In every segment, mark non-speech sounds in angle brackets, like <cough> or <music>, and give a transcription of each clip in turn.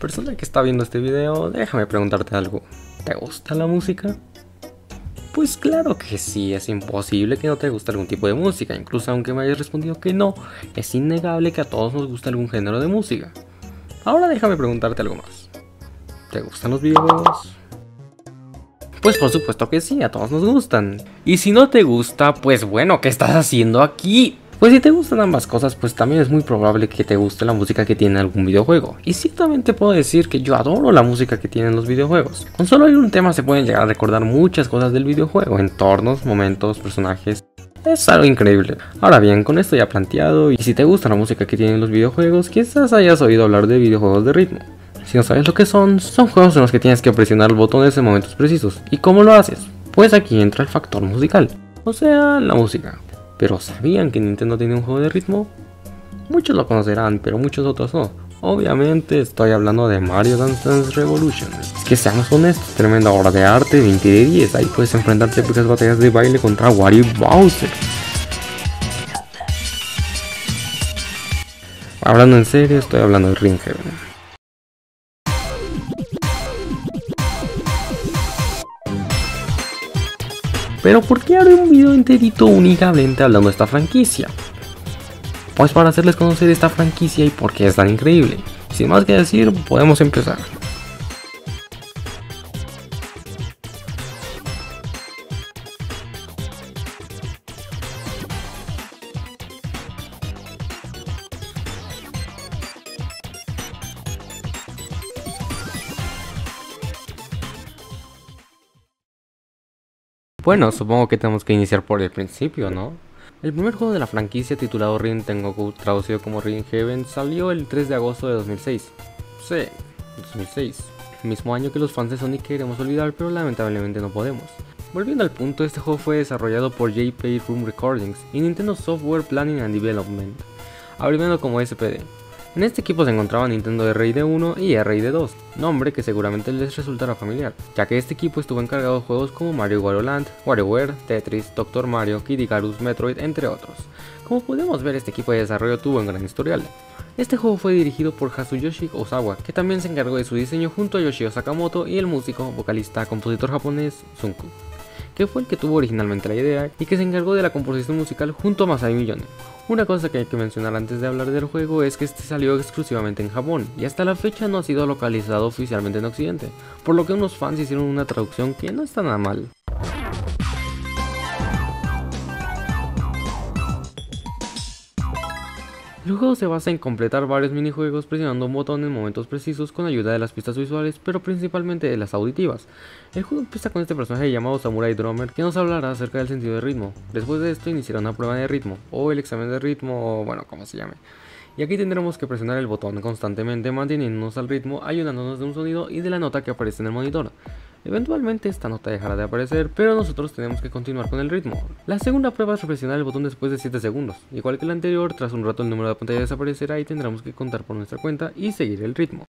Persona que está viendo este video, déjame preguntarte algo. ¿Te gusta la música? Pues claro que sí, es imposible que no te guste algún tipo de música, incluso aunque me hayas respondido que no, es innegable que a todos nos gusta algún género de música. Ahora déjame preguntarte algo más. ¿Te gustan los videojuegos? Pues por supuesto que sí, a todos nos gustan. Y si no te gusta, pues bueno, ¿qué estás haciendo aquí? Pues si te gustan ambas cosas, pues también es muy probable que te guste la música que tiene algún videojuego. Y ciertamente puedo decir que yo adoro la música que tienen los videojuegos. Con solo oír un tema se pueden llegar a recordar muchas cosas del videojuego, entornos, momentos, personajes. Es algo increíble. Ahora bien, con esto ya planteado, y si te gusta la música que tienen los videojuegos, quizás hayas oído hablar de videojuegos de ritmo. Si no sabes lo que son, son juegos en los que tienes que presionar botones en momentos precisos. ¿Y cómo lo haces? Pues aquí entra el factor musical, o sea, la música. Pero ¿sabían que Nintendo tiene un juego de ritmo? Muchos lo conocerán, pero muchos otros no. Obviamente estoy hablando de Mario Dance Revolution. Es que seamos honestos, tremenda obra de arte, 20 de 10. Ahí puedes enfrentarte épicas batallas de baile contra Wario Bowser. Hablando en serio, estoy hablando de Ring Heaven. Pero ¿por qué haré un video enterito únicamente hablando de esta franquicia? Pues para hacerles conocer esta franquicia y por qué es tan increíble. Sin más que decir, podemos empezar. Bueno, supongo que tenemos que iniciar por el principio, ¿no? El primer juego de la franquicia titulado Ring Tengoku, traducido como Ring Heaven, salió el 3 de agosto de 2006. Sí, 2006. Mismo año que los fans de Sonic queremos olvidar, pero lamentablemente no podemos. Volviendo al punto, este juego fue desarrollado por JP Room Recordings y Nintendo Software Planning and Development, abreviado como SPD. En este equipo se encontraban Nintendo RID 1 y RID 2, nombre que seguramente les resultará familiar, ya que este equipo estuvo encargado de juegos como Mario Wario Land, WarioWare, Tetris, Doctor Mario, Kid Icarus, Metroid, entre otros. Como podemos ver, este equipo de desarrollo tuvo un gran historial. Este juego fue dirigido por Hazuyoshi Osawa, que también se encargó de su diseño junto a Yoshio Sakamoto y el músico, vocalista, compositor japonés Sunku que fue el que tuvo originalmente la idea y que se encargó de la composición musical junto a Masai Miyone. Una cosa que hay que mencionar antes de hablar del juego es que este salió exclusivamente en Japón y hasta la fecha no ha sido localizado oficialmente en Occidente, por lo que unos fans hicieron una traducción que no está nada mal. El juego se basa en completar varios minijuegos presionando un botón en momentos precisos con ayuda de las pistas visuales, pero principalmente de las auditivas. El juego empieza con este personaje llamado Samurai Drummer que nos hablará acerca del sentido de ritmo. Después de esto iniciará una prueba de ritmo, o el examen de ritmo, o bueno, como se llame. Y aquí tendremos que presionar el botón constantemente manteniéndonos al ritmo, ayudándonos de un sonido y de la nota que aparece en el monitor. Eventualmente esta nota dejará de aparecer, pero nosotros tenemos que continuar con el ritmo. La segunda prueba es presionar el botón después de 7 segundos. Igual que la anterior, tras un rato el número de pantalla desaparecerá y tendremos que contar por nuestra cuenta y seguir el ritmo.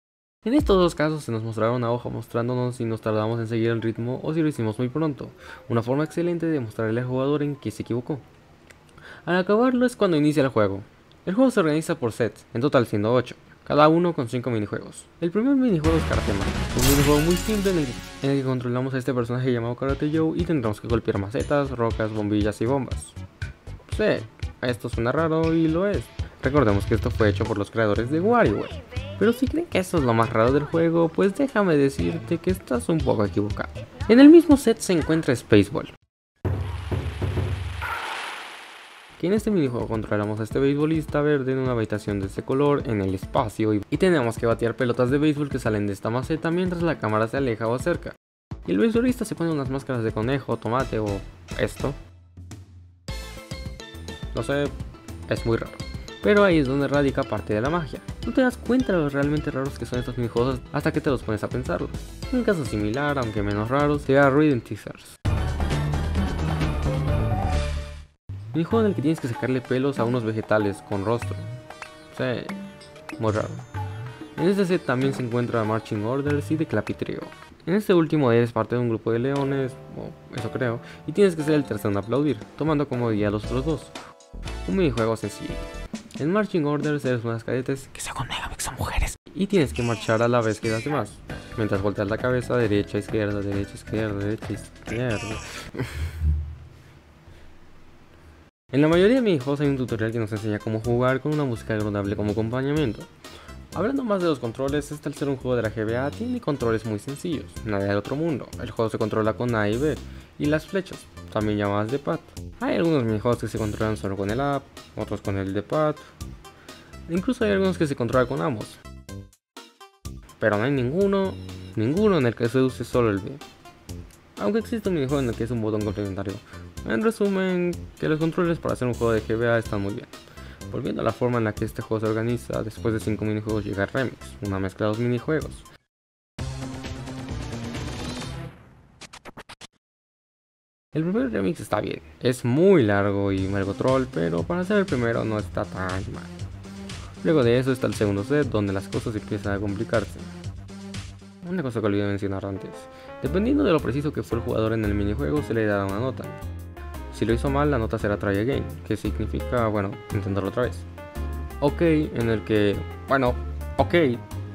En estos dos casos se nos mostrará una hoja mostrándonos si nos tardamos en seguir el ritmo o si lo hicimos muy pronto, una forma excelente de mostrarle al jugador en que se equivocó. Al acabarlo es cuando inicia el juego. El juego se organiza por sets, en total siendo 8 cada uno con 5 minijuegos. El primer minijuego es Karate Man, un minijuego muy simple en el, que controlamos a este personaje llamado Karate Joe y tendremos que golpear macetas, rocas, bombillas y bombas. Sí, esto suena raro y lo es. Recordemos que esto fue hecho por los creadores de WarioWare. Pero si creen que eso es lo más raro del juego, pues déjame decirte que estás un poco equivocado. En el mismo set se encuentra Spaceball, que en este minijuego controlamos a este beisbolista verde en una habitación de este color en el espacio y, tenemos que batear pelotas de béisbol que salen de esta maceta mientras la cámara se aleja o acerca. Y el beisbolista se pone unas máscaras de conejo, tomate o esto. No sé, es muy raro. Pero ahí es donde radica parte de la magia. No te das cuenta de lo realmente raros que son estos minijuegos hasta que te los pones a pensarlos. Un caso similar, aunque menos raro, sería Rhythm Teasers. Un juego en el que tienes que sacarle pelos a unos vegetales con rostro. Sí, muy raro. En este set también se encuentra Marching Orders y The Clappy Trio. En este último eres parte de un grupo de leones, o eso creo, y tienes que ser el tercero en aplaudir, tomando como guía a los otros dos. Un minijuego sencillo. En Marching Orders eres unas cadetes que según Megabix son mujeres y tienes que marchar a la vez que las demás, mientras volteas la cabeza derecha, izquierda, derecha, izquierda, derecha, izquierda. En la mayoría de mis juegos hay un tutorial que nos enseña cómo jugar con una música agradable como acompañamiento. Hablando más de los controles, este al ser un juego de la GBA tiene controles muy sencillos, nada del otro mundo. El juego se controla con A y B, y las flechas, también llamadas de pad. Hay algunos minijuegos que se controlan solo con el A, otros con el de pad. Incluso hay algunos que se controlan con ambos. Pero no hay ninguno, ninguno en el que se use solo el B. Aunque existe un minijuego en el que es un botón complementario, en resumen, que los controles para hacer un juego de GBA están muy bien. Volviendo a la forma en la que este juego se organiza, después de 5 minijuegos llega Remix, una mezcla de dos minijuegos. El primer remix está bien, es muy largo y algo troll, pero para ser el primero no está tan mal. Luego de eso está el segundo set, donde las cosas empiezan a complicarse. Una cosa que olvidé mencionar antes, dependiendo de lo preciso que fue el jugador en el minijuego se le da una nota. Si lo hizo mal, la nota será try again, que significa, bueno, intentarlo otra vez. Ok, en el que, bueno, ok,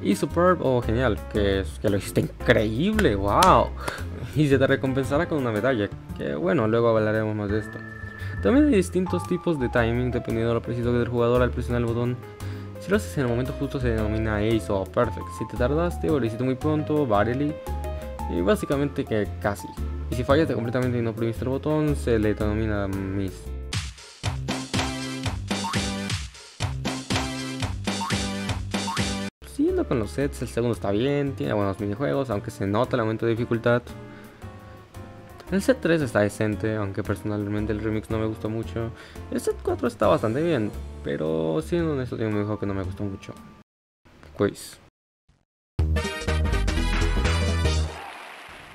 y superb o genial, que es que lo hiciste increíble, wow. <laughs> Y se te recompensará con una medalla, que bueno, luego hablaremos más de esto. También hay distintos tipos de timing dependiendo de lo preciso que el jugador al presionar el botón. Si lo haces en el momento justo se denomina ace o perfect. Si te tardaste o lo hiciste muy pronto, barely. Y básicamente que casi. Y si fallaste completamente y no oprimiste el botón, se le denomina miss. Siguiendo con los sets, el segundo está bien, tiene buenos minijuegos, aunque se nota el aumento de dificultad. El set 3 está decente, aunque personalmente el remix no me gustó mucho. El set 4 está bastante bien, pero siendo honesto tiene un minijuego que no me gustó mucho. Quiz.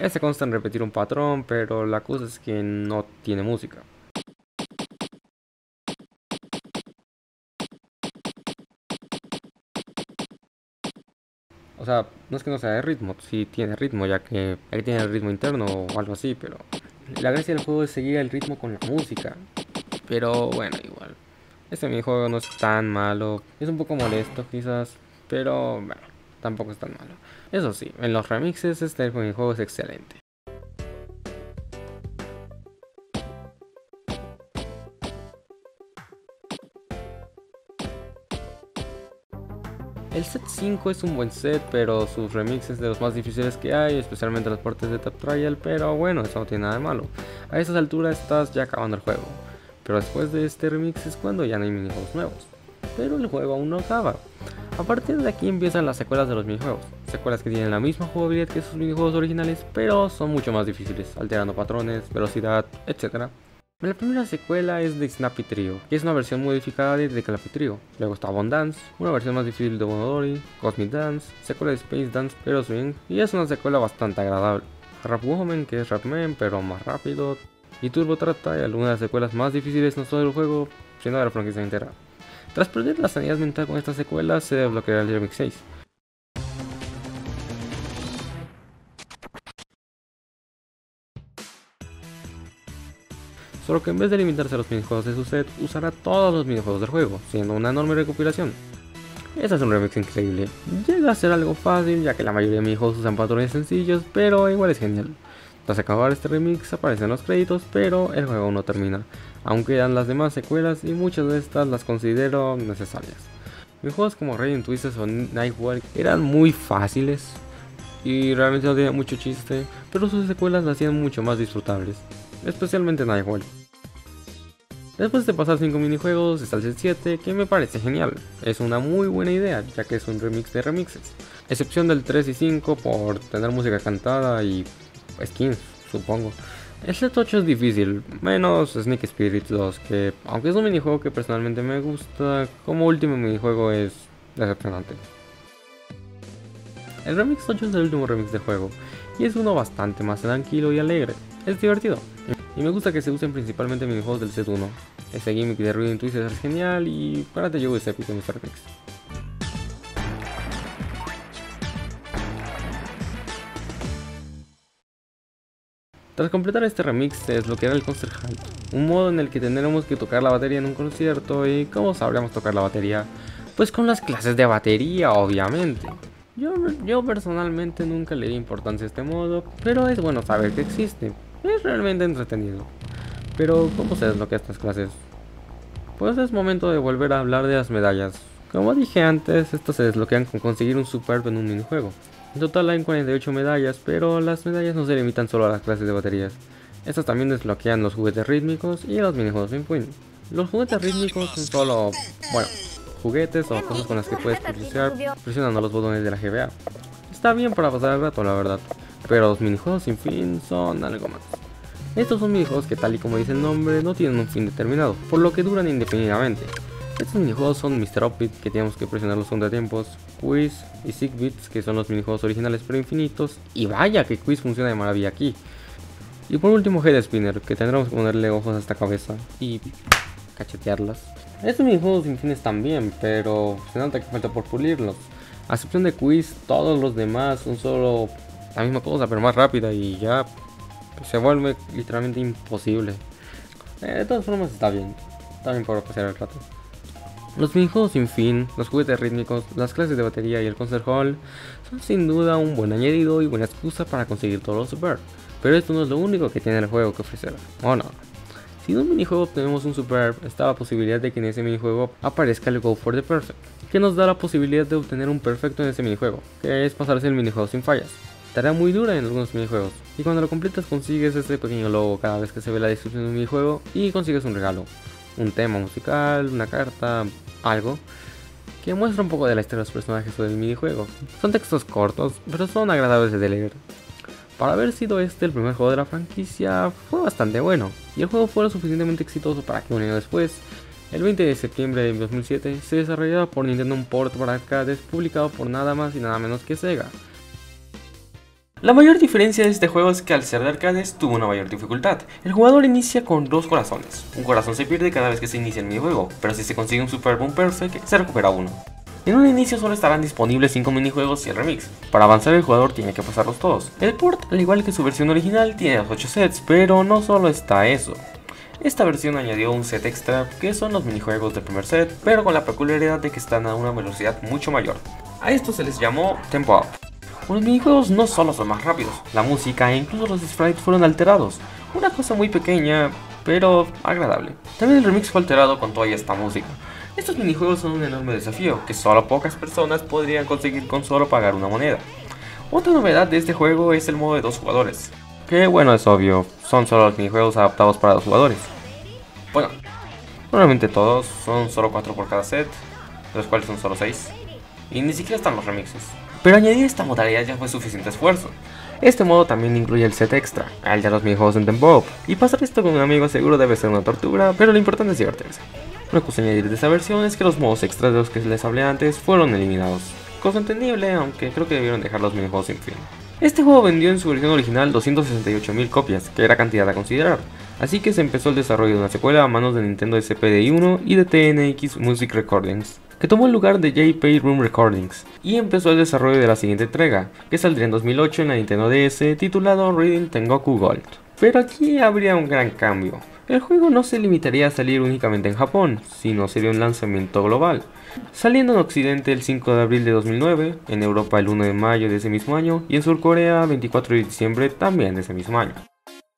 Este consta en repetir un patrón, pero la cosa es que no tiene música. O sea, no es que no sea de ritmo, sí tiene ritmo, ya que ahí tiene el ritmo interno o algo así, pero la gracia del juego es seguir el ritmo con la música. Pero bueno, igual. Este minijuego no es tan malo, es un poco molesto quizás, pero bueno, tampoco es tan malo. Eso sí, en los remixes este juego es excelente. El set 5 es un buen set, pero sus remixes de los más difíciles que hay, especialmente las partes de Tap Trial, pero bueno, eso no tiene nada de malo. A esas alturas estás ya acabando el juego, pero después de este remix es cuando ya no hay minijuegos nuevos. Pero el juego aún no acaba. A partir de aquí empiezan las secuelas de los minijuegos, secuelas que tienen la misma jugabilidad que sus minijuegos originales, pero son mucho más difíciles, alterando patrones, velocidad, etc. La primera secuela es de Snappy Trio, que es una versión modificada de Declappy Trio. Luego está Bond Dance, una versión más difícil de Bonodori, Cosmic Dance, secuela de Space Dance pero Swing, y es una secuela bastante agradable. Rap Woman, que es Rapman pero más rápido, y Turbo Trata y algunas de las secuelas más difíciles no solo del juego, sino de la franquicia entera. Tras perder la sanidad mental con esta secuela, se desbloqueará el Remix 6. Solo que en vez de limitarse a los minijuegos de su set, usará todos los minijuegos del juego, siendo una enorme recopilación. Este es un remix increíble. Llega a ser algo fácil, ya que la mayoría de minijuegos usan patrones sencillos, pero igual es genial. Tras acabar este remix aparecen los créditos, pero el juego no termina. Aún quedan las demás secuelas y muchas de estas las considero necesarias. Mis juegos como Radiant Twisted o Nightwalk eran muy fáciles y realmente no tenían mucho chiste, pero sus secuelas las hacían mucho más disfrutables, especialmente Nightwalk. Después de pasar 5 minijuegos está el set 7 que me parece genial, es una muy buena idea ya que es un remix de remixes, excepción del 3 y 5 por tener música cantada y skins supongo. El set 8 es difícil, menos Sneak Spirit 2, que aunque es un minijuego que personalmente me gusta, como último minijuego es decepcionante. El Remix 8 es el último remix de juego, y es uno bastante más tranquilo y alegre, es divertido, y me gusta que se usen principalmente minijuegos del set 1. Ese gimmick de Ruin Twisted es genial y para te llevo ese épico en este remix. Tras completar este remix se desbloqueará el Concert Hunt, un modo en el que tendremos que tocar la batería en un concierto y cómo sabríamos tocar la batería. Pues con las clases de batería, obviamente. Yo, yo personalmente nunca le di importancia a este modo, pero es bueno saber que existe. Es realmente entretenido. Pero, ¿cómo se desbloquea estas clases? Pues es momento de volver a hablar de las medallas. Como dije antes, estas se desbloquean con conseguir un superb en un minijuego. En total hay 48 medallas, pero las medallas no se limitan solo a las clases de baterías. Estas también desbloquean los juguetes rítmicos y los minijuegos sin fin. Los juguetes rítmicos son solo, bueno, juguetes o cosas con las que puedes pulsar presionando los botones de la GBA. Está bien para pasar el rato, la verdad, pero los minijuegos sin fin son algo más. Estos son minijuegos que tal y como dice el nombre no tienen un fin determinado, por lo que duran indefinidamente. Estos minijuegos son Mr. Opit, que tenemos que presionar los contratiempos, Quiz y Sick Bits, que son los minijuegos originales pero infinitos, y vaya que Quiz funciona de maravilla aquí. Y por último Head Spinner, que tendremos que ponerle ojos a esta cabeza y cachetearlas. Estos minijuegos sin fin están bien, pero se nota que falta por pulirlos. A excepción de Quiz, todos los demás son solo la misma cosa, pero más rápida y ya se vuelve literalmente imposible. Eh, de todas formas está bien, está bien para pasar el rato. Los minijuegos sin fin, los juguetes rítmicos, las clases de batería y el concert hall son sin duda un buen añadido y buena excusa para conseguir todos los super. Pero esto no es lo único que tiene el juego que ofrecer, ¿o no? Si en un minijuego obtenemos un Superb, está la posibilidad de que en ese minijuego aparezca el Go for the Perfect, que nos da la posibilidad de obtener un perfecto en ese minijuego, que es pasarse el minijuego sin fallas. Tarea muy dura en algunos minijuegos, y cuando lo completas consigues este pequeño logo cada vez que se ve la descripción de un minijuego y consigues un regalo, un tema musical, una carta, algo que muestra un poco de la historia de los personajes o del minijuego. Son textos cortos, pero son agradables de leer. Para haber sido este el primer juego de la franquicia, fue bastante bueno, y el juego fue lo suficientemente exitoso para que un año después, el 20 de septiembre de 2007, se desarrollara por Nintendo un port para arcades publicado por nada más y nada menos que Sega. La mayor diferencia de este juego es que al ser de arcades tuvo una mayor dificultad. El jugador inicia con dos corazones. Un corazón se pierde cada vez que se inicia el minijuego, pero si se consigue un Super Boom Perfect, se recupera uno. En un inicio solo estarán disponibles 5 minijuegos y el remix. Para avanzar el jugador tiene que pasarlos todos. El port, al igual que su versión original, tiene los 8 sets, pero no solo está eso. Esta versión añadió un set extra, que son los minijuegos del primer set, pero con la peculiaridad de que están a una velocidad mucho mayor. A esto se les llamó Tempo Up. Los minijuegos no solo son más rápidos, la música e incluso los sprites fueron alterados. Una cosa muy pequeña, pero agradable. También el remix fue alterado con toda esta música. Estos minijuegos son un enorme desafío que solo pocas personas podrían conseguir con solo pagar una moneda. Otra novedad de este juego es el modo de dos jugadores, que bueno es obvio, son solo los minijuegos adaptados para dos jugadores. Bueno, normalmente todos, son solo 4 por cada set, de los cuales son solo 6, y ni siquiera están los remixes. Pero añadir esta modalidad ya fue suficiente esfuerzo. Este modo también incluye el set extra, al de los minijuegos en Tempo y pasar esto con un amigo seguro debe ser una tortura, pero lo importante es divertirse. Cosa a añadir de esta versión es que los modos extras de los que les hablé antes fueron eliminados. Cosa entendible, aunque creo que debieron dejar los minijuegos sin fin. Este juego vendió en su versión original 268.000 copias, que era cantidad a considerar, así que se empezó el desarrollo de una secuela a manos de Nintendo SPDI1 y de TNX Music Recordings, que tomó el lugar de JP Room Recordings, y empezó el desarrollo de la siguiente entrega, que saldría en 2008 en la Nintendo DS titulado Reading Tengoku Gold. Pero aquí habría un gran cambio, el juego no se limitaría a salir únicamente en Japón, sino sería un lanzamiento global, saliendo en Occidente el 5 de abril de 2009, en Europa el 1 de mayo de ese mismo año y en Sur Corea el 24 de diciembre también de ese mismo año.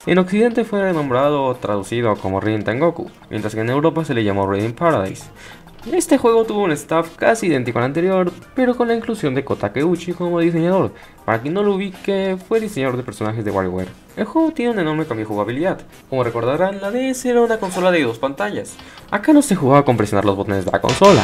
En Occidente fue renombrado o traducido como Reading Tengoku, mientras que en Europa se le llamó Reading Paradise, este juego tuvo un staff casi idéntico al anterior, pero con la inclusión de Kota como diseñador. Para quien no lo ubique, fue diseñador de personajes de WarioWare. El juego tiene un enorme cambio de jugabilidad. Como recordarán, la DS era una consola de dos pantallas. Acá no se jugaba con presionar los botones de la consola.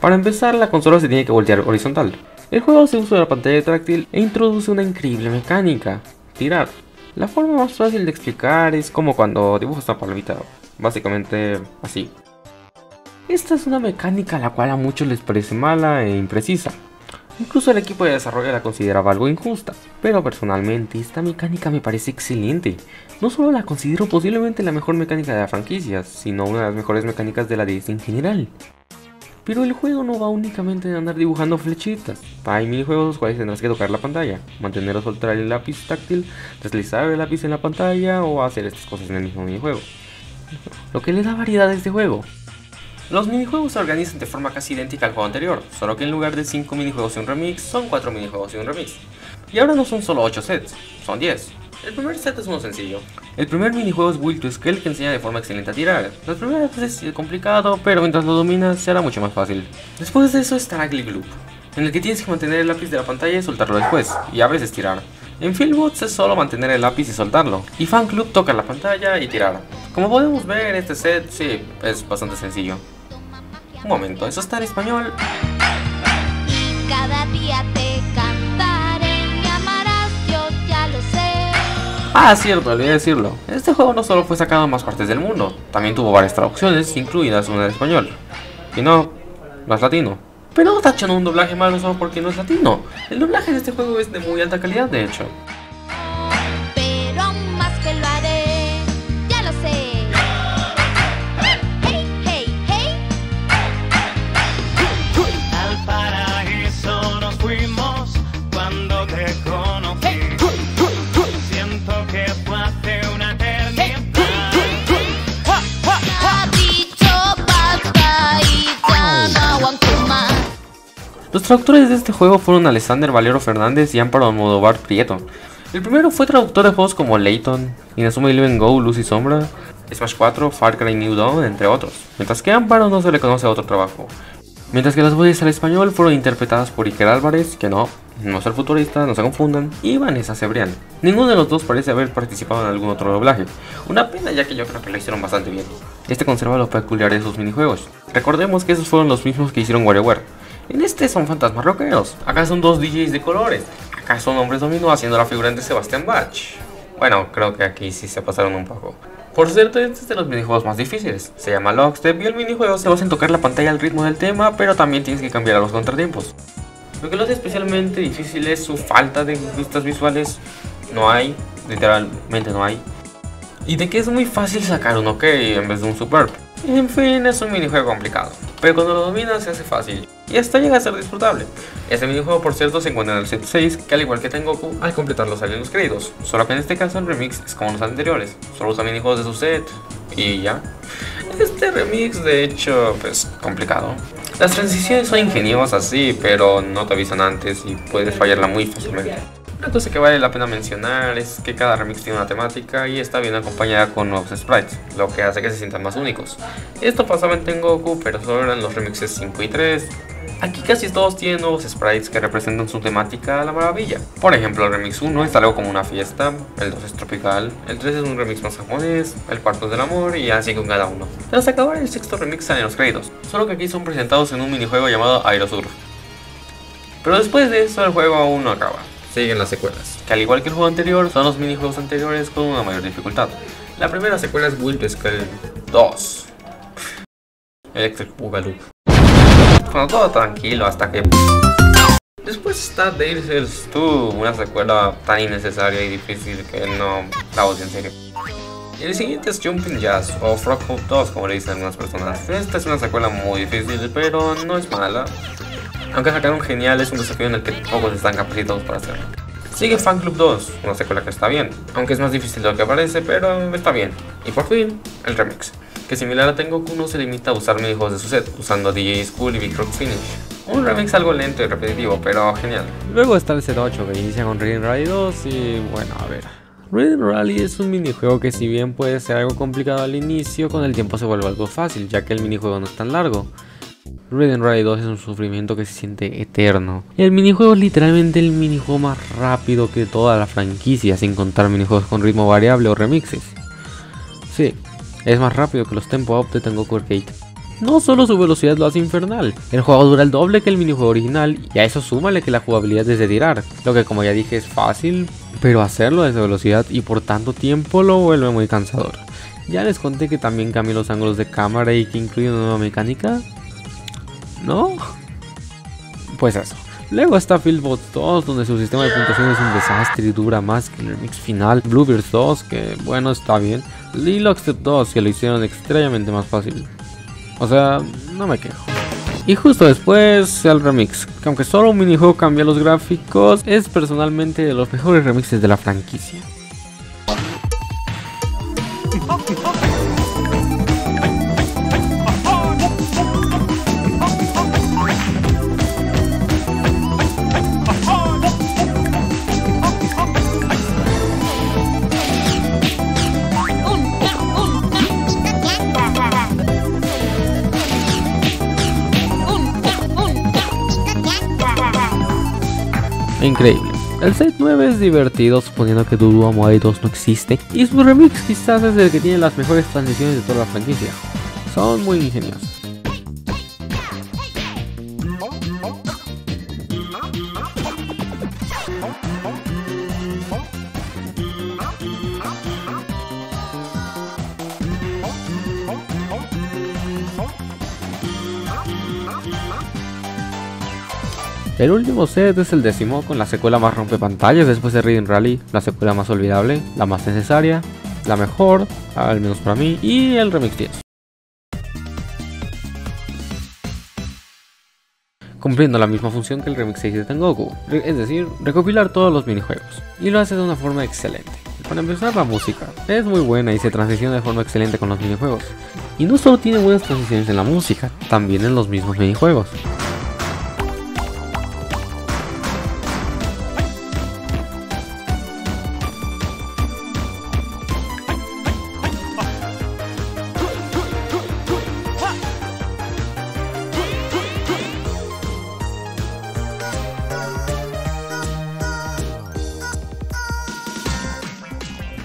Para empezar, la consola se tiene que voltear horizontal. El juego hace uso de la pantalla táctil e introduce una increíble mecánica, tirar. La forma más fácil de explicar es como cuando dibujas una palomita, básicamente así. Esta es una mecánica a la cual a muchos les parece mala e imprecisa. Incluso el equipo de desarrollo la consideraba algo injusta, pero personalmente esta mecánica me parece excelente. No solo la considero posiblemente la mejor mecánica de la franquicia, sino una de las mejores mecánicas de la DS en general. Pero el juego no va únicamente en andar dibujando flechitas. Hay minijuegos los cuales tendrás que tocar la pantalla, mantener o soltar el lápiz táctil, deslizar el lápiz en la pantalla o hacer estas cosas en el mismo minijuego. Lo que le da variedad a este juego. Los minijuegos se organizan de forma casi idéntica al juego anterior, solo que en lugar de 5 minijuegos y un remix, son 4 minijuegos y un remix. Y ahora no son solo 8 sets, son 10. El primer set es uno sencillo. El primer minijuego es Will to Scale que enseña de forma excelente a tirar. La primera vez es complicado, pero mientras lo dominas será mucho más fácil. Después de eso está Ugly Loop, en el que tienes que mantener el lápiz de la pantalla y soltarlo después, y a veces tirar. En Fieldbots es solo mantener el lápiz y soltarlo, y Fan Club toca la pantalla y tirar. Como podemos ver, este set sí, es bastante sencillo. Un momento, ¿eso está en español? Cada día te cantaré, me amarás, yo ya lo sé. Ah, cierto, olvidé decirlo. Este juego no solo fue sacado en más partes del mundo, también tuvo varias traducciones, incluidas una en español. Y no, no es latino. Pero no tachan un doblaje malo solo porque no es latino. El doblaje de este juego es de muy alta calidad, de hecho. Los traductores de este juego fueron Alexander Valero Fernández y Amparo Almodóvar Prieto. El primero fue traductor de juegos como Layton, Inazuma Eleven Go, Luz y Sombra, Smash 4, Far Cry New Dawn, entre otros. Mientras que Amparo no se le conoce a otro trabajo. Mientras que las voces al español fueron interpretadas por Iker Álvarez, que no, no es futurista, no se confundan, y Vanessa Cebrián. Ninguno de los dos parece haber participado en algún otro doblaje. Una pena ya que yo creo que lo hicieron bastante bien. Este conserva lo peculiar de sus minijuegos. Recordemos que esos fueron los mismos que hicieron WarioWare. En este son fantasmas rockeros. Acá son dos DJs de colores. Acá son hombres dominó haciendo la figura de Sebastian Bach. Bueno, creo que aquí sí se pasaron un poco. Por cierto, este es de los minijuegos más difíciles. Se llama Lockstep y el minijuego se basa en tocar la pantalla al ritmo del tema, pero también tienes que cambiar a los contratiempos. Lo que lo hace especialmente difícil es su falta de vistas visuales. No hay, literalmente no hay. Y de que es muy fácil sacar un OK en vez de un Superb. En fin, es un minijuego complicado, pero cuando lo dominas se hace fácil y hasta llega a ser disfrutable. Este minijuego, por cierto, se encuentra en el set 6, que al igual que Tengoku, al completarlo salen los créditos. Solo que en este caso el remix es como los anteriores, solo usa minijuegos de su set y ya. Este remix, de hecho, pues complicado. Las transiciones son ingeniosas, sí, pero no te avisan antes y puedes fallarla muy fácilmente. Una cosa que vale la pena mencionar es que cada remix tiene una temática y está bien acompañada con nuevos sprites, lo que hace que se sientan más únicos. Esto pasaba en Tengoku, pero solo eran los remixes 5 y 3. Aquí casi todos tienen nuevos sprites que representan su temática a la maravilla. Por ejemplo, el remix 1 es algo como una fiesta, el 2 es tropical, el 3 es un remix más japonés, el 4 es del amor y así con cada uno. Tras acabar el sexto remix salen los créditos, solo que aquí son presentados en un minijuego llamado Aerosurf. Pero después de eso el juego aún no acaba siguen las secuelas, que al igual que el juego anterior, son los minijuegos anteriores con una mayor dificultad. La primera secuela es Will to Scale 2. Electric Boogaloo. Bueno, todo tranquilo hasta que... Después está Dead Cells 2, una secuela tan innecesaria y difícil que no la odio en serio. El siguiente es Jumping Jazz o Frog Hope 2, como le dicen algunas personas. Esta es una secuela muy difícil, pero no es mala. Aunque sacaron genial, es un desafío en el que pocos están capacitados para hacerlo. Sigue Fan Club 2, una secuela que está bien, aunque es más difícil de lo que parece, pero está bien. Y por fin, el remix, que similar a Tengoku no se limita a usar minijuegos de su set, usando DJ School y Big Rock Finish. Un remix algo lento y repetitivo, pero genial. Luego está el set 8 que inicia con Reading Rally 2 y bueno, a ver. Reading Rally es un minijuego que si bien puede ser algo complicado al inicio, con el tiempo se vuelve algo fácil, ya que el minijuego no es tan largo. Red Rally 2 es un sufrimiento que se siente eterno. El minijuego es literalmente el minijuego más rápido que toda la franquicia, sin contar minijuegos con ritmo variable o remixes. Sí, es más rápido que los Tempo Up de Tengoku Arcade. No solo su velocidad lo hace infernal, el juego dura el doble que el minijuego original y a eso súmale que la jugabilidad es de tirar, lo que como ya dije es fácil, pero hacerlo a esa velocidad y por tanto tiempo lo vuelve muy cansador. Ya les conté que también cambia los ángulos de cámara y que incluye una nueva mecánica, ¿no? Pues eso. Luego está Fieldbot 2, donde su sistema de puntuación es un desastre y dura más que el remix final. Bluebirds 2, que bueno, está bien. Y Lockstep 2, que lo hicieron extrañamente más fácil. O sea, no me quejo. Y justo después el remix, que aunque solo un minijuego cambia los gráficos, es personalmente de los mejores remixes de la franquicia. <laughs> increíble. El set 9 es divertido, suponiendo que Dudu Amoai 2 no existe, y su remix quizás es el que tiene las mejores transiciones de toda la franquicia. Son muy ingeniosos. El último set es el décimo, con la secuela más rompepantallas después de Reading Rally, la secuela más olvidable, la más necesaria, la mejor, al menos para mí, y el Remix 10. Cumpliendo la misma función que el Remix 6 de Tengoku, es decir, recopilar todos los minijuegos, y lo hace de una forma excelente. Para empezar, la música es muy buena y se transiciona de forma excelente con los minijuegos. Y no solo tiene buenas transiciones en la música, también en los mismos minijuegos.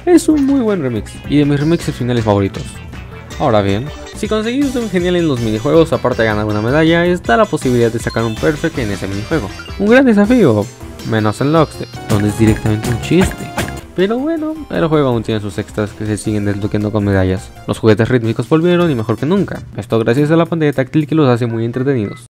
Es un muy buen remix y de mis remixes finales favoritos. Ahora bien, si conseguiste un genial en los minijuegos aparte de ganar una medalla, está la posibilidad de sacar un perfect en ese minijuego. Un gran desafío, menos en Lockstep, donde es directamente un chiste. Pero bueno, el juego aún tiene sus extras que se siguen desbloqueando con medallas. Los juguetes rítmicos volvieron y mejor que nunca. Esto gracias a la pantalla táctil que los hace muy entretenidos.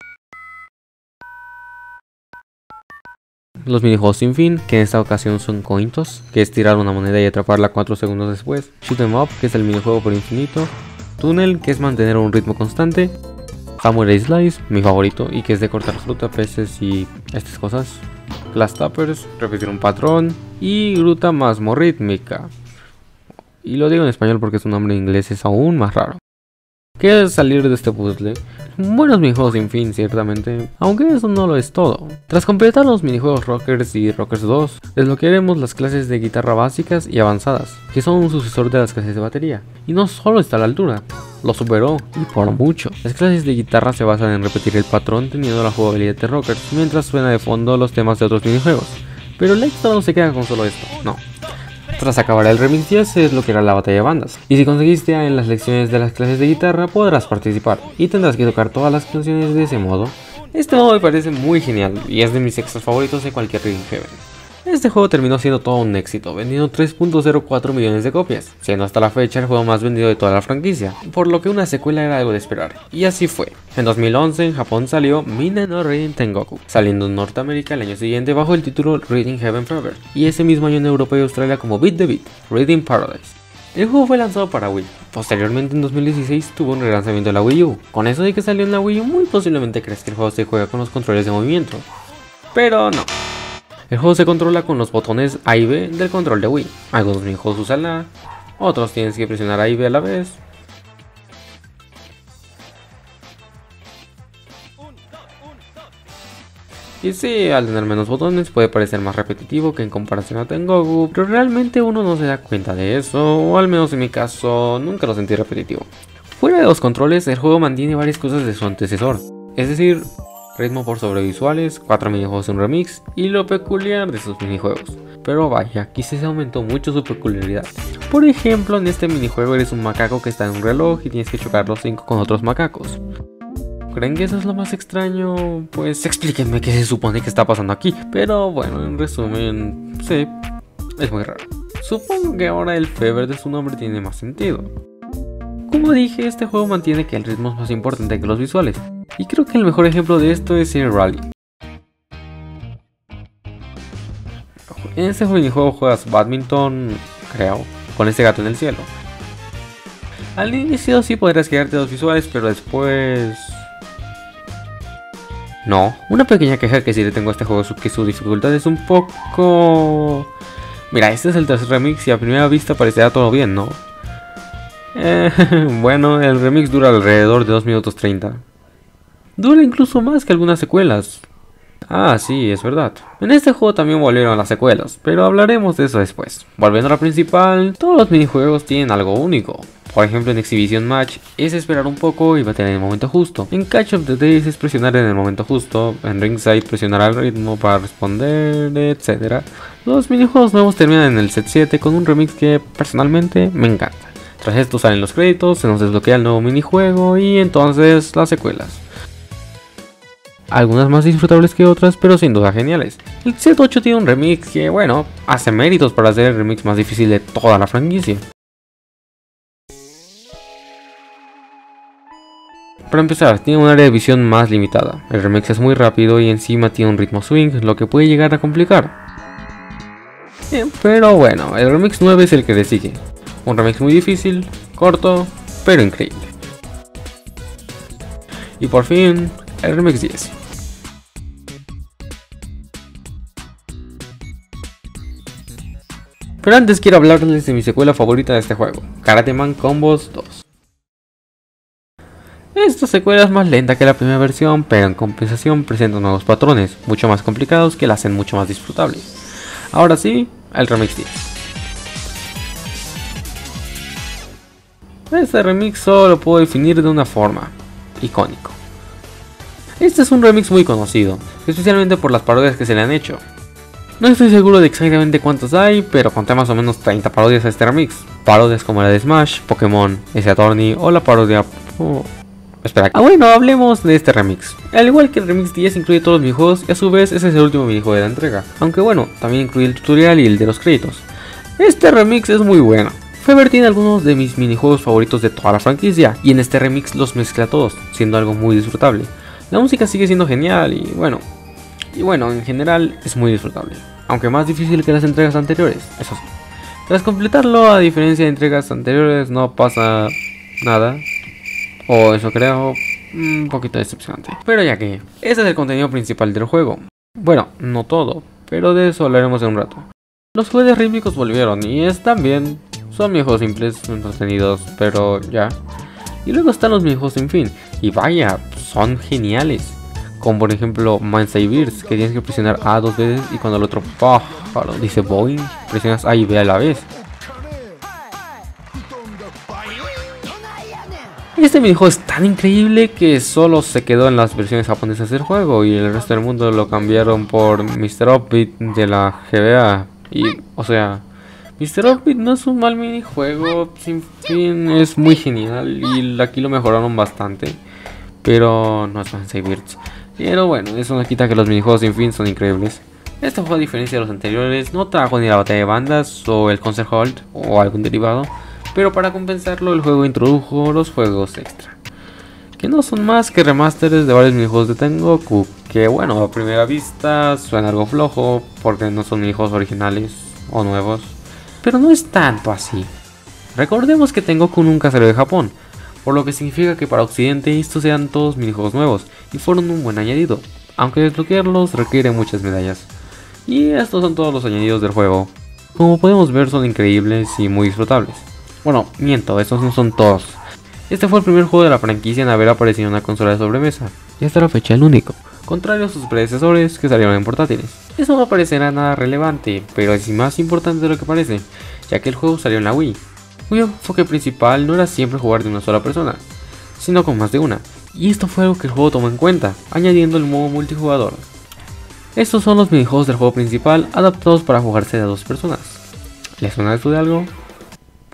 Los minijuegos sin fin, que en esta ocasión son cointos, que es tirar una moneda y atraparla 4 segundos después. Shoot 'em up, que es el minijuego por infinito. Tunnel, que es mantener un ritmo constante. Samurai Slice, mi favorito, y que es de cortar fruta, peces y estas cosas. Glass Tappers, repetir un patrón. Y Gruta Masmorrítmica. Y lo digo en español porque su nombre en inglés es aún más raro. ¿Qué es salir de este puzzle? Buenos minijuegos sin fin, ciertamente, aunque eso no lo es todo. Tras completar los minijuegos Rockers y Rockers 2, desbloquearemos las clases de guitarra básicas y avanzadas, que son un sucesor de las clases de batería. Y no solo está a la altura, lo superó, y por mucho. Las clases de guitarra se basan en repetir el patrón teniendo la jugabilidad de Rockers, mientras suena de fondo los temas de otros minijuegos. Pero el extra no se queda con solo esto, no. Tras acabar el remix 10 es lo que era la batalla de bandas. Y si conseguiste en las lecciones de las clases de guitarra podrás participar y tendrás que tocar todas las canciones de ese modo. Este modo me parece muy genial y es de mis extras favoritos de cualquier Rhythm Heaven. Este juego terminó siendo todo un éxito, vendiendo 3.04 millones de copias, siendo hasta la fecha el juego más vendido de toda la franquicia, por lo que una secuela era algo de esperar. Y así fue. En 2011 en Japón salió Mina no Reading Tengoku, saliendo en Norteamérica el año siguiente bajo el título Reading Heaven Forever, y ese mismo año en Europa y Australia como Beat the Beat, Reading Paradise. El juego fue lanzado para Wii. Posteriormente en 2016 tuvo un relanzamiento de la Wii U. Con eso de que salió en la Wii U, muy posiblemente crees que el juego se juega con los controles de movimiento. Pero no. El juego se controla con los botones A y B del control de Wii. Algunos minijuegos usan la, otros tienes que presionar A y B a la vez. Y sí, al tener menos botones puede parecer más repetitivo que en comparación a Tengoku, pero realmente uno no se da cuenta de eso, o al menos en mi caso nunca lo sentí repetitivo. Fuera de los controles, el juego mantiene varias cosas de su antecesor, es decir, ritmo por sobre visuales, 4 minijuegos en remix y lo peculiar de sus minijuegos. Pero vaya, aquí se aumentó mucho su peculiaridad. Por ejemplo, en este minijuego eres un macaco que está en un reloj y tienes que chocar los 5 con otros macacos. ¿Creen que eso es lo más extraño? Pues explíquenme qué se supone que está pasando aquí. Pero bueno, en resumen, sí, es muy raro. Supongo que ahora el fever de su nombre tiene más sentido. Como dije, este juego mantiene que el ritmo es más importante que los visuales. Y creo que el mejor ejemplo de esto es el Rally. En este minijuego juegas badminton, creo, con este gato en el cielo. Al inicio sí podrás quedarte los visuales, pero después... No, una pequeña queja que sí le tengo a este juego es que su dificultad es un poco... Mira, este es el tercer remix y a primera vista parecerá todo bien, ¿no? Eh, <laughs> bueno, el remix dura alrededor de 2 minutos 30. Dura incluso más que algunas secuelas. Ah, sí, es verdad. En este juego también volvieron las secuelas, pero hablaremos de eso después. Volviendo a la principal, todos los minijuegos tienen algo único. Por ejemplo en Exhibition Match es esperar un poco y bater en el momento justo. En Catch of the Days es presionar en el momento justo. En Ringside presionar al ritmo para responder, etc. Los minijuegos nuevos terminan en el set 7 con un remix que personalmente me encanta. Tras esto salen los créditos, se nos desbloquea el nuevo minijuego y entonces las secuelas. Algunas más disfrutables que otras, pero sin duda geniales. El set 8 tiene un remix que, bueno, hace méritos para ser el remix más difícil de toda la franquicia. Para empezar, tiene un área de visión más limitada. El remix es muy rápido y encima tiene un ritmo swing, lo que puede llegar a complicar. Bien, pero bueno, el remix 9 es el que le sigue. Un remix muy difícil, corto, pero increíble. Y por fin, el remix 10. Pero antes quiero hablarles de mi secuela favorita de este juego, Karate Man Combos 2. Esta secuela es más lenta que la primera versión, pero en compensación presenta nuevos patrones, mucho más complicados que la hacen mucho más disfrutable. Ahora sí, el remix 10. Este remix solo lo puedo definir de una forma, icónico. Este es un remix muy conocido, especialmente por las parodias que se le han hecho. No estoy seguro de exactamente cuántos hay, pero conté más o menos 30 parodias a este remix. Parodias como la de Smash, Pokémon, ese Attorney o la parodia... oh, Espera, ah bueno, hablemos de este remix. Al igual que el remix 10 incluye todos los minijuegos y a su vez ese es el último minijuego de la entrega. Aunque bueno, también incluye el tutorial y el de los créditos. Este remix es muy bueno. Feber tiene algunos de mis minijuegos favoritos de toda la franquicia y en este remix los mezcla todos, siendo algo muy disfrutable. La música sigue siendo genial y bueno, y bueno, en general es muy disfrutable, aunque más difícil que las entregas anteriores, eso sí. Tras completarlo, a diferencia de entregas anteriores, no pasa nada, o eso creo, un poquito decepcionante. Pero ya que, ese es el contenido principal del juego. Bueno, no todo, pero de eso hablaremos en un rato. Los juegos rítmicos volvieron y están bien, son viejos simples, entretenidos, pero ya. Y luego están los viejos sin fin, y vaya, son geniales. Como por ejemplo Beers, que tienes que presionar A dos veces y cuando el otro pájaro dice Boeing, presionas A y B a la vez. Este minijuego es tan increíble que solo se quedó en las versiones japonesas del juego y el resto del mundo lo cambiaron por Mr. Offbeat de la GBA. Y, o sea, Mr. Offbeat no es un mal minijuego, sin fin, es muy genial y aquí lo mejoraron bastante. Pero no es Fancy Birds. Pero bueno, eso no quita que los minijuegos sin fin son increíbles. Este juego, a diferencia de los anteriores, no trajo ni la batalla de bandas o el Concert Hold o algún derivado, pero para compensarlo, el juego introdujo los juegos extra, que no son más que remasters de varios minijuegos de Tengoku, que bueno, a primera vista suena algo flojo porque no son minijuegos originales o nuevos, pero no es tanto así. Recordemos que Tengoku nunca salió de Japón, por lo que significa que para Occidente estos sean todos minijuegos nuevos y fueron un buen añadido, aunque desbloquearlos requiere muchas medallas. Y estos son todos los añadidos del juego. Como podemos ver son increíbles y muy disfrutables. Bueno, miento, estos no son todos. Este fue el primer juego de la franquicia en haber aparecido en una consola de sobremesa, y hasta la fecha el único, contrario a sus predecesores que salieron en portátiles. Eso no parecerá nada relevante, pero es más importante de lo que parece, ya que el juego salió en la Wii. Cuyo enfoque principal no era siempre jugar de una sola persona, sino con más de una, y esto fue algo que el juego tomó en cuenta, añadiendo el modo multijugador. Estos son los minijuegos del juego principal adaptados para jugarse de dos personas. ¿Les suena esto de algo?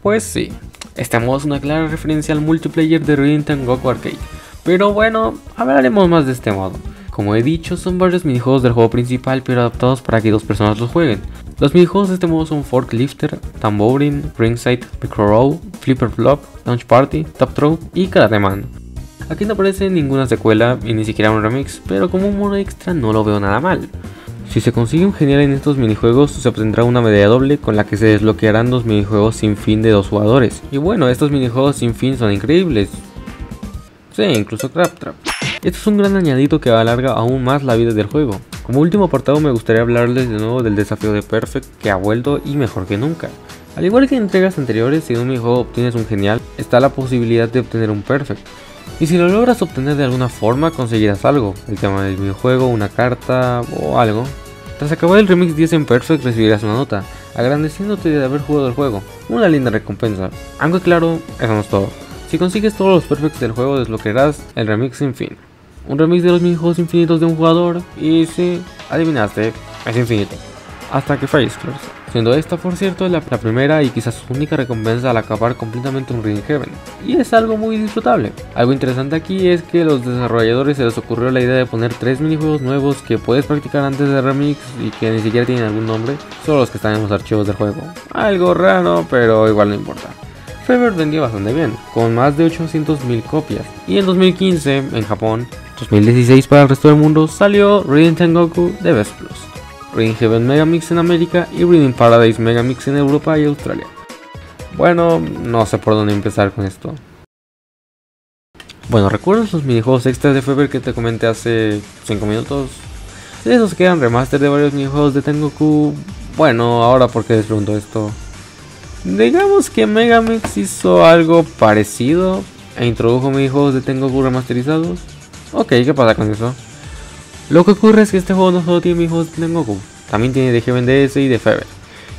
Pues sí, este modo es una clara referencia al multiplayer de Resident Goku Arcade. Pero bueno, hablaremos más de este modo. Como he dicho, son varios minijuegos del juego principal pero adaptados para que dos personas los jueguen. Los minijuegos de este modo son Forklifter, Tambourine, Ringside, Micro Row, Flipper Flop, Launch Party, Top Throw y Karate Man. Aquí no aparece ninguna secuela y ni siquiera un remix, pero como un modo extra no lo veo nada mal. Si se consigue un genial en estos minijuegos, se obtendrá una medalla doble con la que se desbloquearán dos minijuegos sin fin de dos jugadores. Y bueno, estos minijuegos sin fin son increíbles. Sí, incluso Crap Trap. Esto es un gran añadido que alarga aún más la vida del juego. Como último apartado me gustaría hablarles de nuevo del desafío de Perfect que ha vuelto y mejor que nunca. Al igual que en entregas anteriores, si en un minijuego obtienes un genial, está la posibilidad de obtener un Perfect. Y si lo logras obtener de alguna forma, conseguirás algo, el tema del videojuego, una carta o algo. Tras acabar el remix 10 en Perfect recibirás una nota, agradeciéndote de haber jugado el juego. Una linda recompensa. Aunque claro, eso no es todo. Si consigues todos los perfects del juego desbloquearás el remix sin fin. Un remix de los minijuegos infinitos de un jugador y sí, adivinaste, es infinito. Hasta que falles, claro. Siendo esta, por cierto, la, la primera y quizás única recompensa al acabar completamente un Ring Heaven. Y es algo muy disfrutable. Algo interesante aquí es que los desarrolladores se les ocurrió la idea de poner tres minijuegos nuevos que puedes practicar antes del remix y que ni siquiera tienen algún nombre, solo los que están en los archivos del juego. Algo raro, pero igual no importa. Fever vendió bastante bien, con más de 800.000 copias. Y en 2015, en Japón, 2016 para el resto del mundo, salió Reading Tengoku de Best Plus. Reading Heaven Megamix en América y Reading Paradise Megamix en Europa y Australia. Bueno, no sé por dónde empezar con esto. Bueno, ¿recuerdas los minijuegos extras de Fever que te comenté hace 5 minutos? De esos quedan remaster de varios minijuegos de Tengoku. Bueno, ahora por qué les pregunto esto. Digamos que Megamix hizo algo parecido e introdujo minijuegos de Tengoku remasterizados. Ok, ¿qué pasa con eso? Lo que ocurre es que este juego no solo tiene minijuegos de Tengoku, también tiene de Heaven DS y de Fever.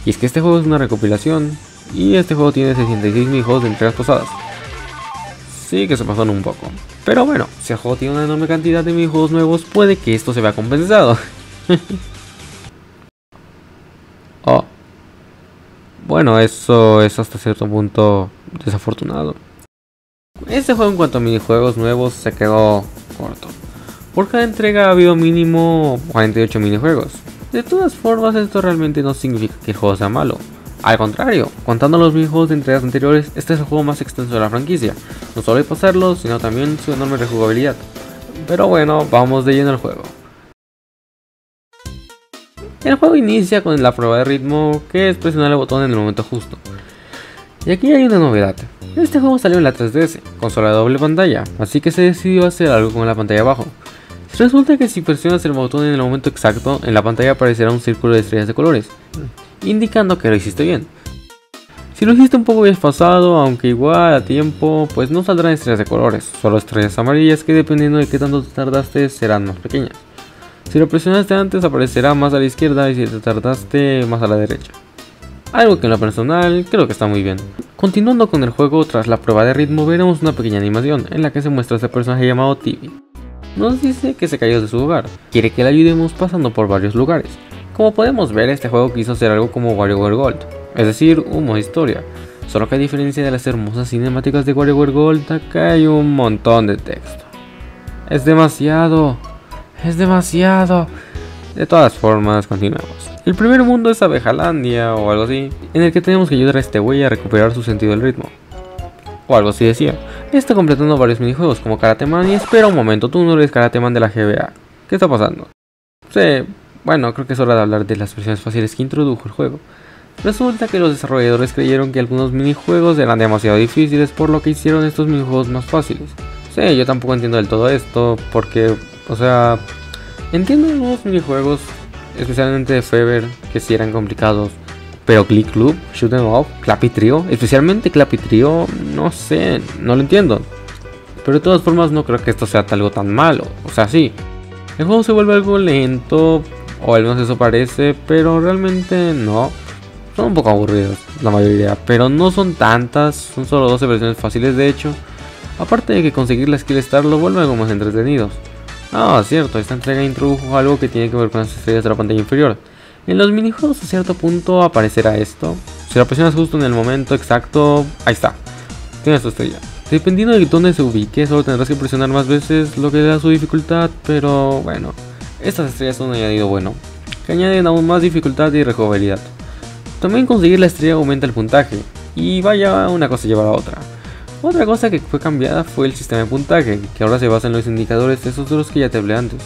Y es que este juego es una recopilación y este juego tiene 66 minijuegos de entregas pasadas. Sí que se pasaron un poco. Pero bueno, si el juego tiene una enorme cantidad de minijuegos nuevos, puede que esto se vea compensado. <laughs> oh. Bueno, eso es hasta cierto punto desafortunado. Este juego en cuanto a minijuegos nuevos se quedó corto. Por cada entrega ha habido mínimo 48 minijuegos. De todas formas, esto realmente no significa que el juego sea malo. Al contrario, contando los minijuegos de entregas anteriores, este es el juego más extenso de la franquicia. No solo hay pasarlo, sino también su enorme rejugabilidad. Pero bueno, vamos de lleno al juego. El juego inicia con la prueba de ritmo, que es presionar el botón en el momento justo. Y aquí hay una novedad. Este juego salió en la 3DS, consola de doble pantalla, así que se decidió hacer algo con la pantalla abajo. Resulta que si presionas el botón en el momento exacto, en la pantalla aparecerá un círculo de estrellas de colores, indicando que lo hiciste bien. Si lo hiciste un poco desfasado, aunque igual a tiempo, pues no saldrán estrellas de colores, solo estrellas amarillas que dependiendo de qué tanto te tardaste serán más pequeñas. Si lo presionaste antes aparecerá más a la izquierda y si te tardaste más a la derecha. Algo que en lo personal creo que está muy bien. Continuando con el juego, tras la prueba de ritmo veremos una pequeña animación en la que se muestra a este personaje llamado Tibi. Nos dice que se cayó de su hogar, quiere que le ayudemos pasando por varios lugares. Como podemos ver, este juego quiso hacer algo como WarioWare Gold, es decir, un modo historia. Solo que a diferencia de las hermosas cinemáticas de WarioWare Gold, acá hay un montón de texto. Es demasiado, es demasiado. De todas formas, continuemos. El primer mundo es Abejalandia o algo así, en el que tenemos que ayudar a este güey a recuperar su sentido del ritmo. O algo así decía. Está completando varios minijuegos como Karate Man y espera un momento, tú no eres Karate Man de la GBA. ¿Qué está pasando? Sí, bueno, creo que es hora de hablar de las versiones fáciles que introdujo el juego. Resulta que los desarrolladores creyeron que algunos minijuegos eran demasiado difíciles por lo que hicieron estos minijuegos más fáciles. Sí, yo tampoco entiendo del todo esto porque, o sea, entiendo algunos minijuegos, especialmente de Fever, que sí eran complicados. Pero Click Club, Shoot 'em Up, Clappy Trio, especialmente Clappy no sé, no lo entiendo. Pero de todas formas no creo que esto sea algo tan malo. O sea, sí. El juego se vuelve algo lento, o al menos eso parece, pero realmente no. Son un poco aburridos, la mayoría, pero no son tantas, son solo 12 versiones fáciles de hecho. Aparte de que conseguir la skill star lo vuelve algo más entretenidos. Ah, cierto, esta entrega introdujo algo que tiene que ver con las estrellas de la pantalla inferior. En los minijuegos a cierto punto aparecerá esto. Si lo presionas justo en el momento exacto, ahí está. Tienes tu estrella. Dependiendo de dónde se ubique, solo tendrás que presionar más veces, lo que da su dificultad, pero bueno. Estas estrellas son un añadido bueno, que añaden aún más dificultad y rejugabilidad. También conseguir la estrella aumenta el puntaje, y vaya, una cosa lleva a la otra. Otra cosa que fue cambiada fue el sistema de puntaje, que ahora se basa en los indicadores de esos de los que ya te hablé antes.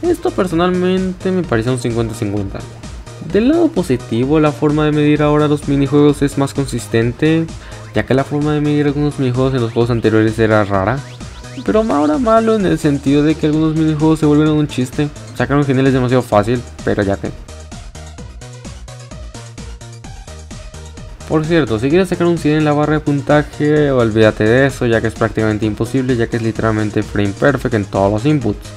Esto personalmente me parece un 50-50. Del lado positivo, la forma de medir ahora los minijuegos es más consistente, ya que la forma de medir algunos minijuegos en los juegos anteriores era rara. Pero ahora malo en el sentido de que algunos minijuegos se vuelven un chiste, sacar un genial es demasiado fácil, pero ya que. Por cierto, si quieres sacar un 100 en la barra de puntaje, olvídate de eso, ya que es prácticamente imposible, ya que es literalmente frame perfect en todos los inputs.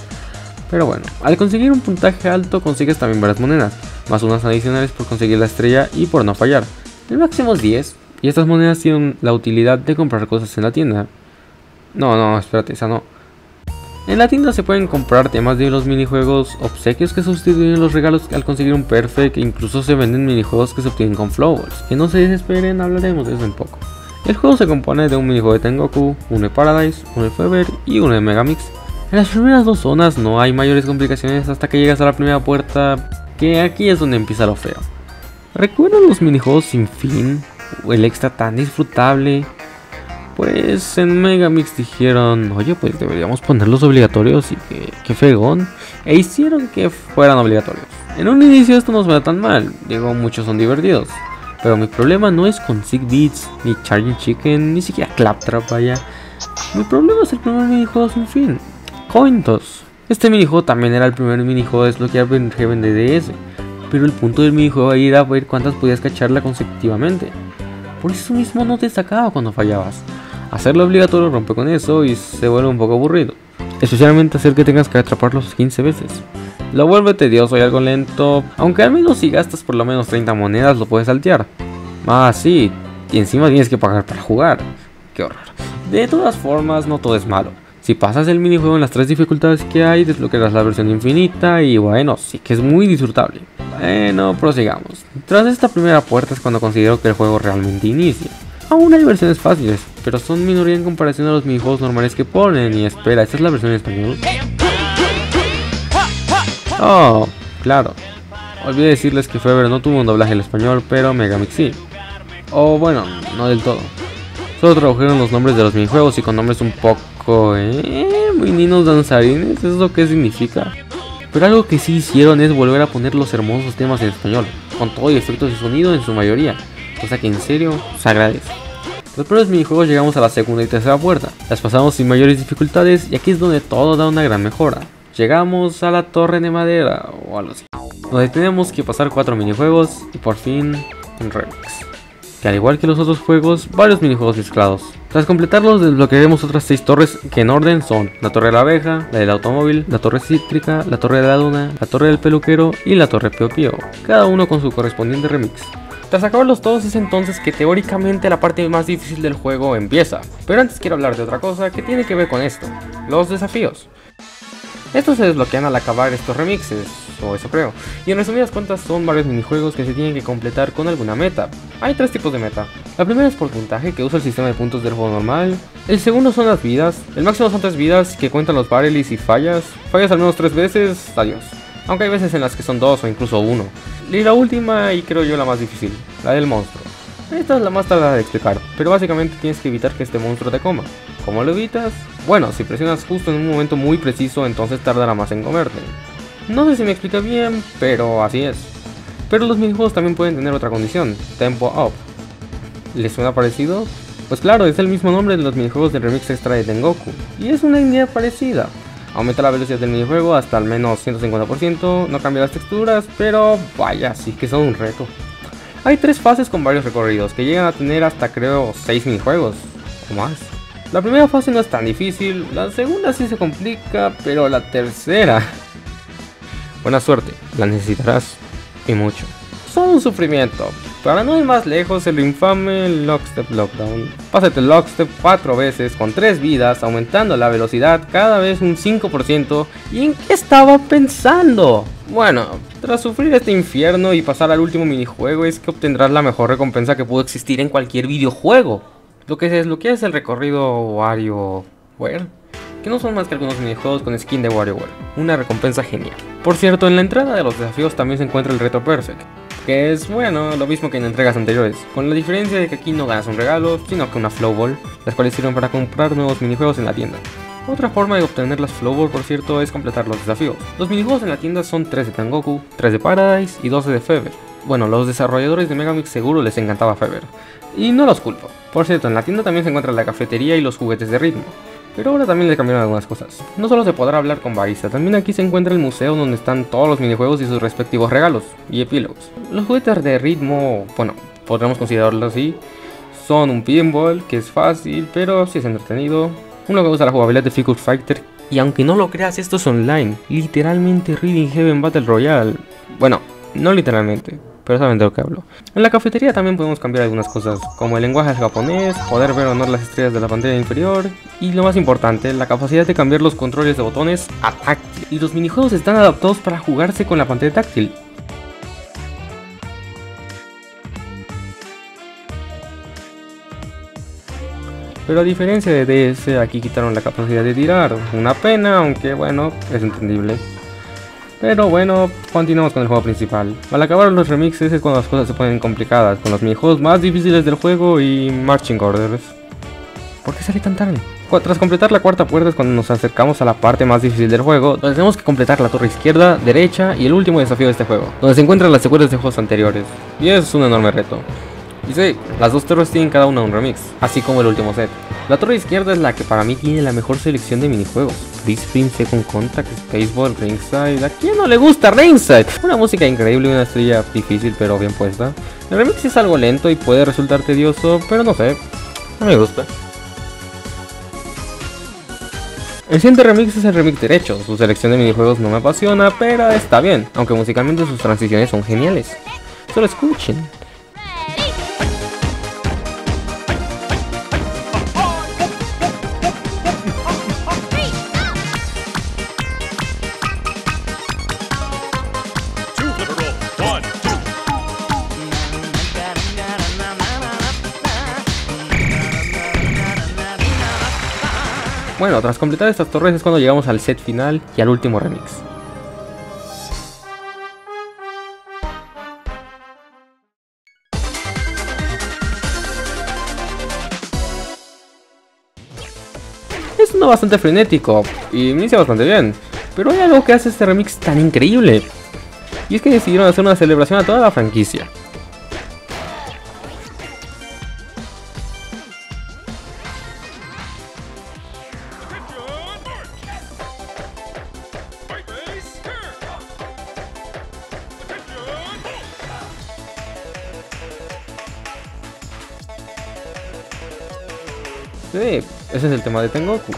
Pero bueno, al conseguir un puntaje alto consigues también varias monedas, más unas adicionales por conseguir la estrella y por no fallar. El máximo es 10, y estas monedas tienen la utilidad de comprar cosas en la tienda. No, no, espérate, esa no. En la tienda se pueden comprar temas de los minijuegos, obsequios que sustituyen los regalos al conseguir un perfect, e incluso se venden minijuegos que se obtienen con flowballs. Que no se desesperen, hablaremos de eso en poco. El juego se compone de un minijuego de Tengoku, uno de Paradise, uno de Fever y uno de Megamix. En las primeras dos zonas no hay mayores complicaciones hasta que llegas a la primera puerta, que aquí es donde empieza lo feo. ¿Recuerdan los minijuegos sin fin? ¿O el extra tan disfrutable? Pues en Megamix dijeron, oye, pues deberíamos ponerlos obligatorios y que, que fegón. E hicieron que fueran obligatorios. En un inicio esto no suena tan mal, digo, muchos son divertidos. Pero mi problema no es con Sick Beats, ni Charging Chicken, ni siquiera Claptrap, vaya. Mi problema es el primer minijuego sin fin, Cointos. Este minijuego también era el primer minijuego de desbloquear en Heaven de DS, pero el punto del minijuego ahí era ver cuántas podías cacharla consecutivamente. Por eso mismo no te sacaba cuando fallabas. Hacerlo obligatorio rompe con eso y se vuelve un poco aburrido. Especialmente hacer que tengas que atraparlos 15 veces. Lo vuelve tedioso y algo lento, aunque al menos si gastas por lo menos 30 monedas lo puedes saltear. Ah, sí, y encima tienes que pagar para jugar. Qué horror. De todas formas, no todo es malo. Si pasas el minijuego en las tres dificultades que hay, desbloquearás la versión infinita y bueno, sí que es muy disfrutable. Bueno, prosigamos. Tras esta primera puerta es cuando considero que el juego realmente inicia. Aún hay versiones fáciles, pero son minoría en comparación a los minijuegos normales que ponen. Y espera, ¿esta es la versión en español? Oh, claro. Olvidé decirles que Fever no tuvo un doblaje en español, pero Megamix sí. O bueno, no del todo. Solo tradujeron los nombres de los minijuegos y con nombres un poco, eh, muy ninos danzarines, ¿eso que significa? Pero algo que sí hicieron es volver a poner los hermosos temas en español, con todo y efectos de sonido en su mayoría, cosa que en serio se agradece. Los primeros minijuegos llegamos a la segunda y tercera puerta, las pasamos sin mayores dificultades y aquí es donde todo da una gran mejora. Llegamos a la torre de madera o algo así, donde tenemos que pasar cuatro minijuegos y por fin un remix. Que al igual que los otros juegos, varios minijuegos mezclados. Tras completarlos desbloquearemos otras 6 torres que en orden son la torre de la abeja, la del automóvil, la torre cítrica, la torre de la luna, la torre del peluquero y la torre Pio Pio, cada uno con su correspondiente remix. Tras acabarlos todos es entonces que teóricamente la parte más difícil del juego empieza, pero antes quiero hablar de otra cosa que tiene que ver con esto, los desafíos. Estos se desbloquean al acabar estos remixes, o eso creo, y en resumidas cuentas son varios minijuegos que se tienen que completar con alguna meta. Hay tres tipos de meta. La primera es por puntaje, que usa el sistema de puntos del juego normal. El segundo son las vidas. El máximo son tres vidas, que cuentan los barrels y fallas, fallas al menos tres veces, adiós. Aunque hay veces en las que son dos o incluso uno. Y la última, y creo yo la más difícil, la del monstruo. Esta es la más tardada de explicar, pero básicamente tienes que evitar que este monstruo te coma. ¿Cómo lo evitas? Bueno, si presionas justo en un momento muy preciso, entonces tardará más en comerte. No sé si me explica bien, pero así es. Pero los minijuegos también pueden tener otra condición, tempo up. ¿Les suena parecido? Pues claro, es el mismo nombre de los minijuegos del remix extra de Tengoku, y es una idea parecida. Aumenta la velocidad del minijuego hasta al menos 150%, no cambia las texturas, pero vaya, sí que son un reto. Hay tres fases con varios recorridos que llegan a tener hasta creo 6 minijuegos o más. La primera fase no es tan difícil, la segunda sí se complica, pero la tercera... Buena suerte, la necesitarás y mucho. Son un sufrimiento. Para no ir más lejos, el infame Lockstep Lockdown. Pásate Lockstep 4 veces con 3 vidas, aumentando la velocidad cada vez un 5%. ¿Y en qué estaba pensando? Bueno, tras sufrir este infierno y pasar al último minijuego es que obtendrás la mejor recompensa que pudo existir en cualquier videojuego. Lo que se desbloquea es el recorrido WarioWare, que no son más que algunos minijuegos con skin de WarioWare, una recompensa genial. Por cierto, en la entrada de los desafíos también se encuentra el Reto Perfect, que es bueno, lo mismo que en entregas anteriores, con la diferencia de que aquí no ganas un regalo, sino que una Flowball, las cuales sirven para comprar nuevos minijuegos en la tienda. Otra forma de obtener las Flowball, por cierto, es completar los desafíos. Los minijuegos en la tienda son 3 de Tengoku, 3 de Paradise y 12 de Fever. Bueno, los desarrolladores de Megamix seguro les encantaba Fever. Y no los culpo. Por cierto, en la tienda también se encuentra la cafetería y los juguetes de ritmo. Pero ahora también le cambiaron algunas cosas. No solo se podrá hablar con barista, también aquí se encuentra el museo donde están todos los minijuegos y sus respectivos regalos y epílogos. Los juguetes de ritmo, bueno, podremos considerarlo así, son un pinball que es fácil, pero sí es entretenido. Uno que usa la jugabilidad de Figure Fighter. Y aunque no lo creas, esto es online. Literalmente Reading Heaven Battle Royale. Bueno, No literalmente, pero saben de lo que hablo. En la cafetería también podemos cambiar algunas cosas, como el lenguaje japonés, poder ver o no las estrellas de la pantalla inferior, y lo más importante, la capacidad de cambiar los controles de botones a táctil. Y los minijuegos están adaptados para jugarse con la pantalla táctil. Pero a diferencia de DS, aquí quitaron la capacidad de tirar. Una pena, aunque bueno, es entendible. Pero bueno, continuamos con el juego principal. Al acabar los remixes es cuando las cosas se ponen complicadas, con los minijuegos más difíciles del juego y marching orders. ¿Por qué sale tan tarde? Tras completar la cuarta puerta es cuando nos acercamos a la parte más difícil del juego, donde tenemos que completar la torre izquierda, derecha y el último desafío de este juego, donde se encuentran las secuelas de juegos anteriores. Y es un enorme reto. Y sí, las dos torres tienen cada una un remix, así como el último set. La torre izquierda es la que para mí tiene la mejor selección de minijuegos. Frame, Second Contact, Spaceball, Ringside. ¿A quién no le gusta Ringside? Una música increíble y una estrella difícil pero bien puesta. El remix es algo lento y puede resultar tedioso, pero no sé, no me gusta. El siguiente remix es el remix derecho, su selección de minijuegos no me apasiona, pero está bien, aunque musicalmente sus transiciones son geniales. Solo escuchen. Bueno, tras completar estas torres es cuando llegamos al set final y al último remix. Es uno bastante frenético y inicia bastante bien, pero hay algo que hace este remix tan increíble. Y es que decidieron hacer una celebración a toda la franquicia. Tema de Tengoku.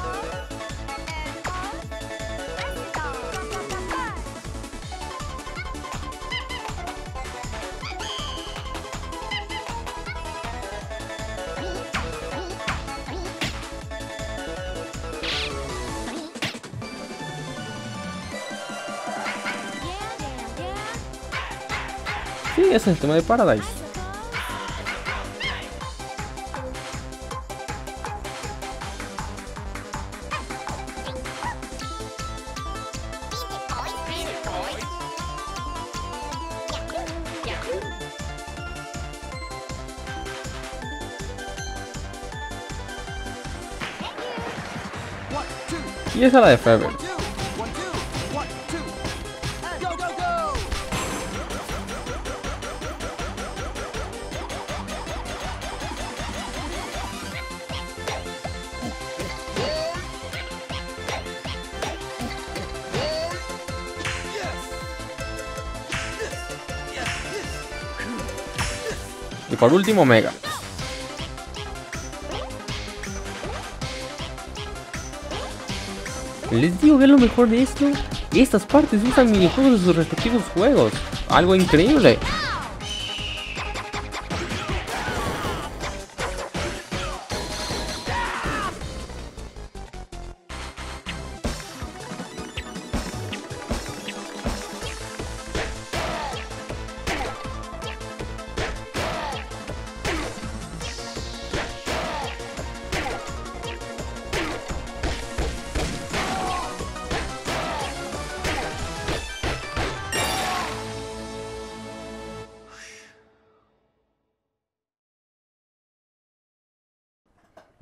Sí, ese es el tema de Paradise. Y esa es la de Fever. Y por último, Mega. Les digo que lo mejor de esto. Estas partes usan minijuegos de sus respectivos juegos. Algo increíble.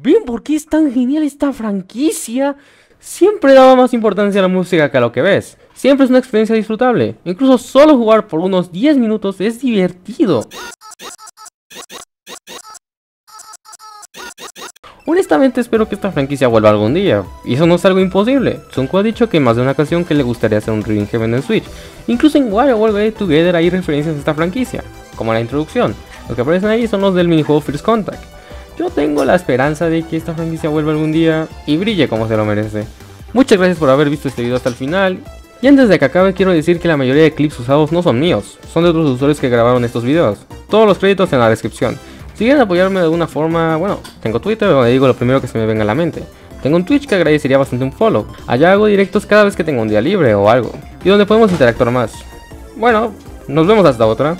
¿Ven por qué es tan genial esta franquicia? Siempre daba más importancia a la música que a lo que ves. Siempre es una experiencia disfrutable. Incluso solo jugar por unos 10 minutos es divertido. Honestamente espero que esta franquicia vuelva algún día, y eso no es algo imposible. Sunko ha dicho que más de una ocasión que le gustaría hacer un Reading Heaven en Switch. Incluso en WarioWare Get Together hay referencias a esta franquicia, como la introducción. Los que aparecen ahí son los del minijuego First Contact. Yo tengo la esperanza de que esta franquicia vuelva algún día y brille como se lo merece. Muchas gracias por haber visto este video hasta el final Y antes de que acabe quiero decir que la mayoría de clips usados no son míos, son de otros usuarios que grabaron estos videos. Todos los créditos en la descripción. Si quieren apoyarme de alguna forma, bueno, tengo Twitter donde digo lo primero que se me venga a la mente. Tengo un Twitch que agradecería bastante un follow. Allá hago directos cada vez que tengo un día libre o algo. Y donde podemos interactuar más. Bueno, nos vemos hasta otra.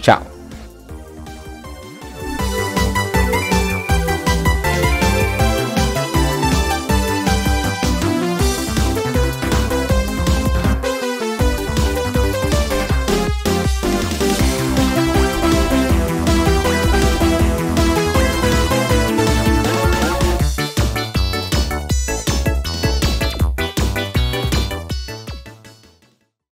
Chao.